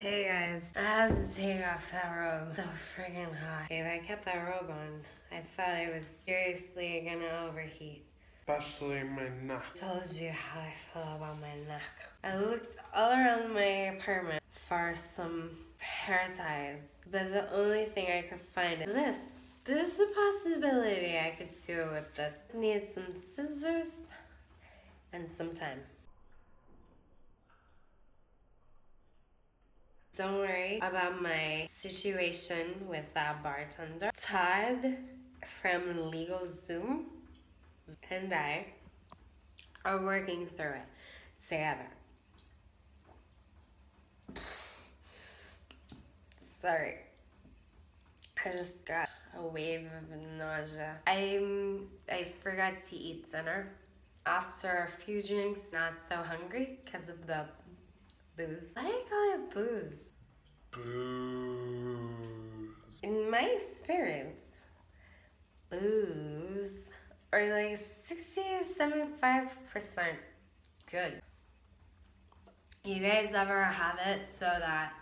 Hey guys, I had to take off that robe. So friggin' hot. If I kept that robe on, I thought I was seriously gonna overheat. Especially my neck. I told you how I feel about my neck. I looked all around my apartment for some ties, but the only thing I could find is this. There's a possibility I could do with this. Need some scissors and some time. Don't worry about my situation with that bartender. Todd from Legal Zoom and I are working through it together. Sorry. I just got a wave of nausea. I'm, I forgot to eat dinner. After a few drinks, not so hungry because of the booze. Why do you call it booze? Booze. In my experience, booze are like 60 to 75% good. You guys ever have it so that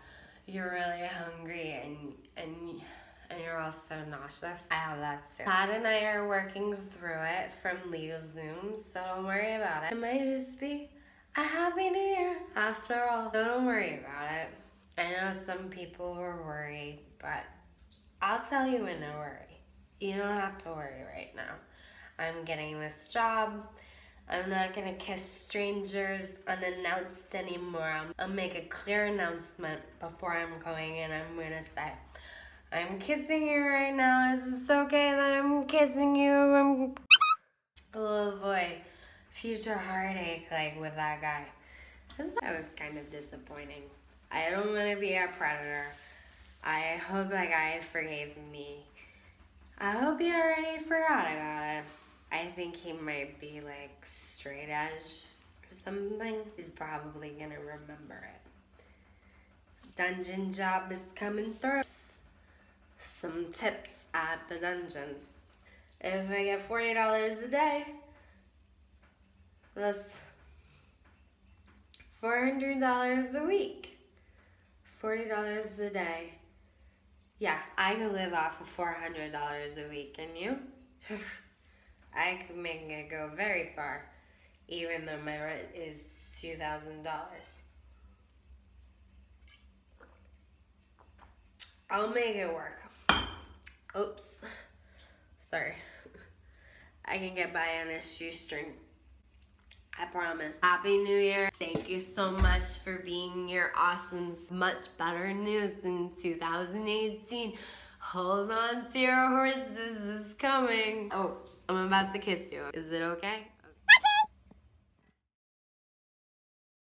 you're really hungry and and and you're also nauseous? I have that too. Todd and I are working through it from Legal Zoom, so don't worry about it. It might just be a happy new year after all. So don't worry about it. I know some people were worried, but I'll tell you in a worry. You don't have to worry right now. I'm getting this job. I'm not gonna kiss strangers unannounced anymore. I'll make a clear announcement before I'm going in. I'm gonna say, I'm kissing you right now. Is this okay that I'm kissing you? I'm... Avoid future heartache like with that guy. That was kind of disappointing. I don't want to be a predator. I hope that guy forgave me. I hope he already forgot about it. I think he might be like straight edge or something. He's probably gonna remember it. Dungeon job is coming through. Some tips at the dungeon. If I get $40 a day, that's $400 a week. $40 a day. Yeah, I could live off of $400 a week, and you? I could make it go very far, even though my rent is $2,000. I'll make it work. Oops. Sorry. I can get by on a shoestring. I promise. Happy New Year. Thank you so much for being your awesome, much better news in 2018. Hold on to your horses, it's coming. Oh, I'm about to kiss you. Is it okay?